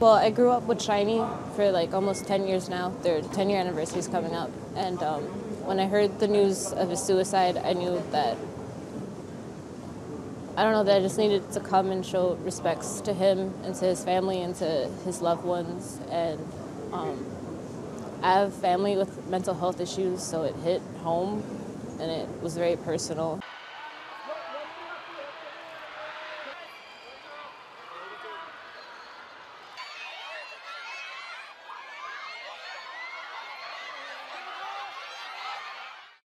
Well, I grew up with SHINee for like almost 10 years now. Their 10 year anniversary is coming up. And um, when I heard the news of his suicide, I knew that I don't know that I just needed to come and show respects to him and to his family and to his loved ones. And um, I have family with mental health issues, so it hit home and it was very personal.